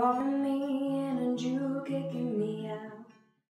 Warming me in and you kicking me out.